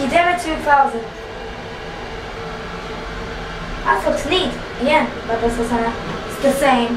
He did it 2000. That looks neat, Yeah, but this is, uh, it's the same.